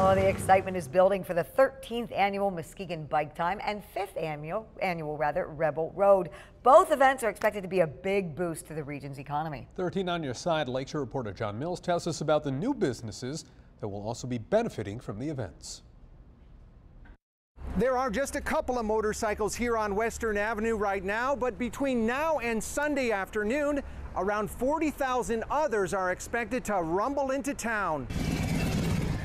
Oh, the excitement is building for the 13th annual Muskegon Bike Time and 5th annual, annual rather, Rebel Road. Both events are expected to be a big boost to the region's economy. 13 on your side, Lakeshore reporter John Mills tells us about the new businesses that will also be benefiting from the events. There are just a couple of motorcycles here on Western Avenue right now, but between now and Sunday afternoon, around 40,000 others are expected to rumble into town.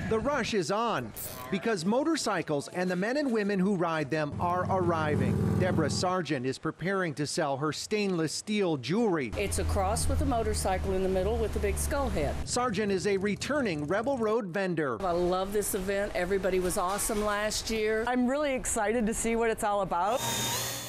The rush is on because motorcycles and the men and women who ride them are arriving. Deborah Sargent is preparing to sell her stainless steel jewelry. It's a cross with a motorcycle in the middle with a big skull head. Sargent is a returning Rebel Road vendor. I love this event. Everybody was awesome last year. I'm really excited to see what it's all about.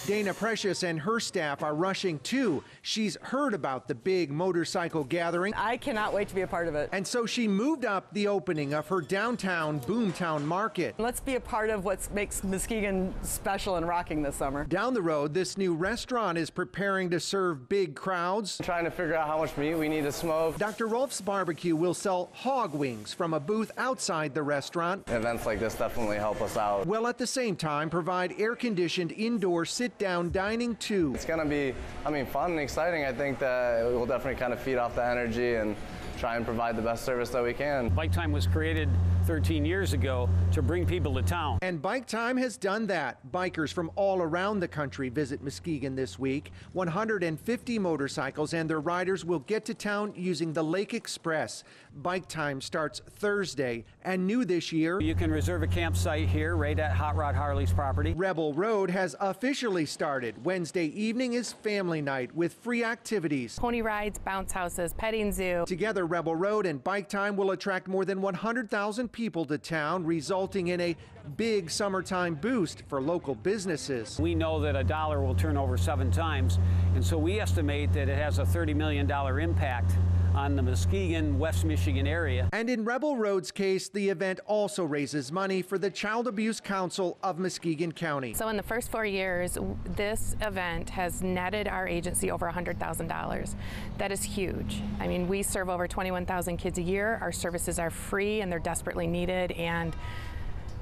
Dana Precious and her staff are rushing too. She's heard about the big motorcycle gathering. I cannot wait to be a part of it. And so she moved up the opening of her downtown Boomtown Market. Let's be a part of what makes Muskegon special and rocking this summer. Down the road, this new restaurant is preparing to serve big crowds. Trying to figure out how much meat we need to smoke. Dr. Rolf's Barbecue will sell hog wings from a booth outside the restaurant. Events like this definitely help us out. Well, at the same time, provide air conditioned indoor sit down dining too. It's going to be, I mean, fun and exciting. I think that we'll definitely kind of feed off the energy and try and provide the best service that we can. Bike Time was created 13 years ago to bring people to town. And Bike Time has done that. Bikers from all around the country visit Muskegon this week. 150 motorcycles and their riders will get to town using the Lake Express. Bike Time starts Thursday and new this year. You can reserve a campsite here right at Hot Rod Harley's property. Rebel Road has officially started. Wednesday evening is family night with free activities. Pony rides, bounce houses, petting zoo. Together, Rebel Road and Bike Time will attract more than 100,000 people to town, resulting in a big summertime boost for local businesses. We know that a dollar will turn over seven times, and so we estimate that it has a $30 million impact on the Muskegon, West Michigan area. And in Rebel Road's case, the event also raises money for the Child Abuse Council of Muskegon County. So in the first four years, this event has netted our agency over $100,000. That is huge. I mean, we serve over 21,000 kids a year. Our services are free and they're desperately needed, and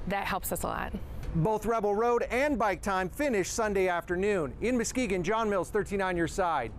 that helps us a lot. Both Rebel Road and Bike Time finish Sunday afternoon. In Muskegon, John Mills, 13 on your side.